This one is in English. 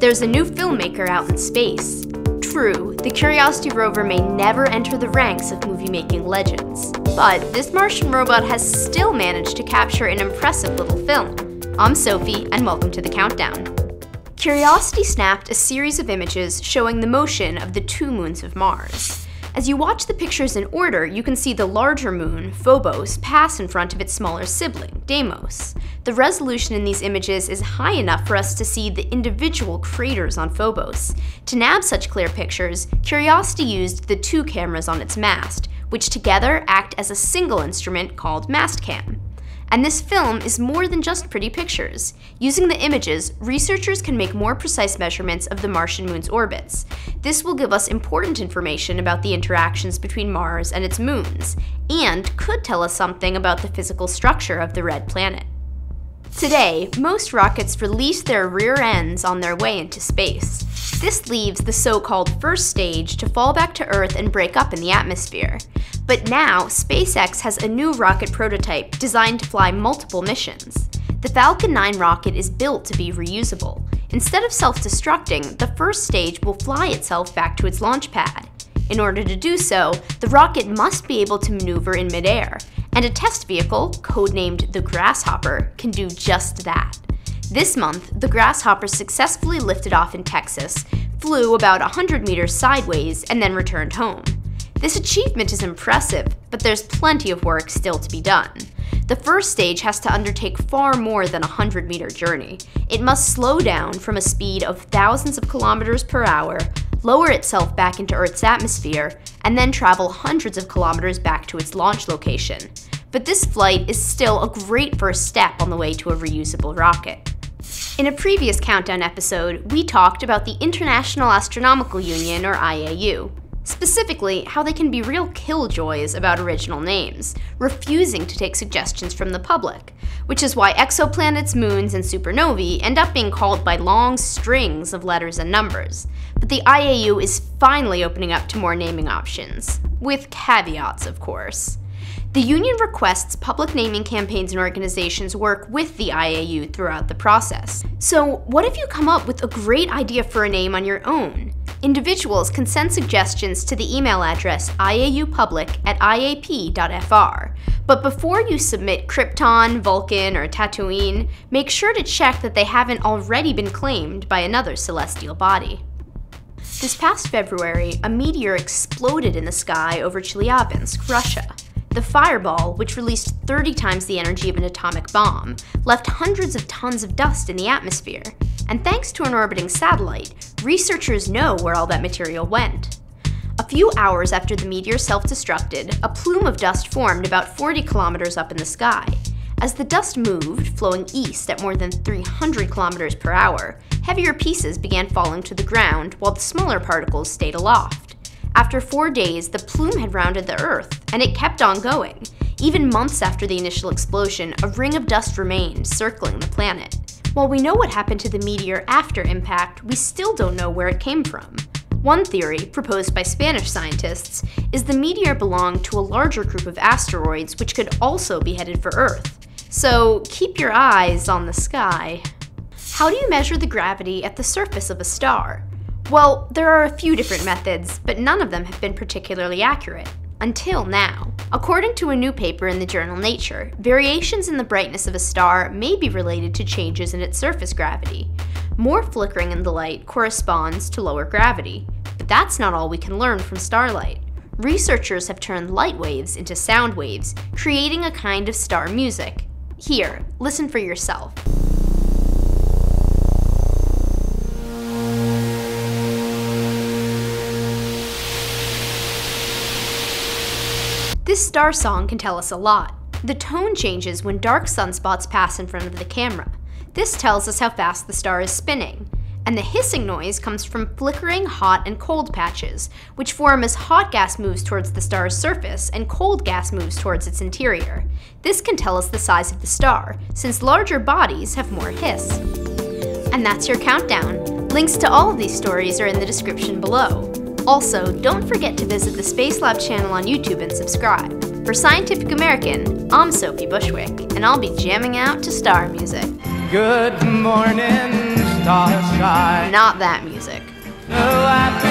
There's a new filmmaker out in space. True, the Curiosity rover may never enter the ranks of movie making legends, but this Martian robot has still managed to capture an impressive little film. I'm Sophie, and welcome to the Countdown. Curiosity snapped a series of images showing the motion of the two moons of Mars. As you watch the pictures in order, you can see the larger moon, Phobos, pass in front of its smaller sibling, Deimos. The resolution in these images is high enough for us to see the individual craters on Phobos. To nab such clear pictures, Curiosity used the two cameras on its mast, which together act as a single instrument called Mastcam. And this film is more than just pretty pictures. Using the images, researchers can make more precise measurements of the Martian moon's orbits. This will give us important information about the interactions between Mars and its moons, and could tell us something about the physical structure of the red planet. Today, most rockets release their rear ends on their way into space. This leaves the so-called first stage to fall back to Earth and break up in the atmosphere. But now, SpaceX has a new rocket prototype designed to fly multiple missions. The Falcon 9 rocket is built to be reusable. Instead of self-destructing, the first stage will fly itself back to its launch pad. In order to do so, the rocket must be able to maneuver in midair, and a test vehicle, codenamed the Grasshopper, can do just that. This month, the Grasshopper successfully lifted off in Texas, flew about 100 meters sideways, and then returned home. This achievement is impressive, but there's plenty of work still to be done. The first stage has to undertake far more than a 100 meter journey. It must slow down from a speed of thousands of kilometers per hour, lower itself back into Earth's atmosphere, and then travel hundreds of kilometers back to its launch location. But this flight is still a great first step on the way to a reusable rocket. In a previous Countdown episode, we talked about the International Astronomical Union, or IAU. Specifically, how they can be real killjoys about original names, refusing to take suggestions from the public, which is why exoplanets, moons, and supernovae end up being called by long strings of letters and numbers. But the IAU is finally opening up to more naming options, with caveats, of course. The union requests public naming campaigns and organizations work with the IAU throughout the process. So, what if you come up with a great idea for a name on your own? Individuals can send suggestions to the email address iaupublic at iap.fr. But before you submit Krypton, Vulcan, or Tatooine, make sure to check that they haven't already been claimed by another celestial body. This past February, a meteor exploded in the sky over Chelyabinsk, Russia. The fireball, which released 30 times the energy of an atomic bomb, left hundreds of tons of dust in the atmosphere. And thanks to an orbiting satellite, researchers know where all that material went. A few hours after the meteor self-destructed, a plume of dust formed about 40 kilometers up in the sky. As the dust moved, flowing east at more than 300 kilometers per hour, heavier pieces began falling to the ground while the smaller particles stayed aloft. After four days, the plume had rounded the Earth, and it kept on going. Even months after the initial explosion, a ring of dust remained, circling the planet. While we know what happened to the meteor after impact, we still don't know where it came from. One theory, proposed by Spanish scientists, is the meteor belonged to a larger group of asteroids which could also be headed for Earth. So keep your eyes on the sky. How do you measure the gravity at the surface of a star? Well, there are a few different methods, but none of them have been particularly accurate. Until now. According to a new paper in the journal Nature, variations in the brightness of a star may be related to changes in its surface gravity. More flickering in the light corresponds to lower gravity. But that's not all we can learn from starlight. Researchers have turned light waves into sound waves, creating a kind of star music. Here, listen for yourself. This star song can tell us a lot. The tone changes when dark sunspots pass in front of the camera. This tells us how fast the star is spinning. And the hissing noise comes from flickering hot and cold patches, which form as hot gas moves towards the star's surface and cold gas moves towards its interior. This can tell us the size of the star, since larger bodies have more hiss. And that's your countdown. Links to all of these stories are in the description below. Also, don't forget to visit the Spacelab channel on YouTube and subscribe. For Scientific American, I'm Sophie Bushwick, and I'll be jamming out to star music. Good morning, starshine. Not that music. So happy to be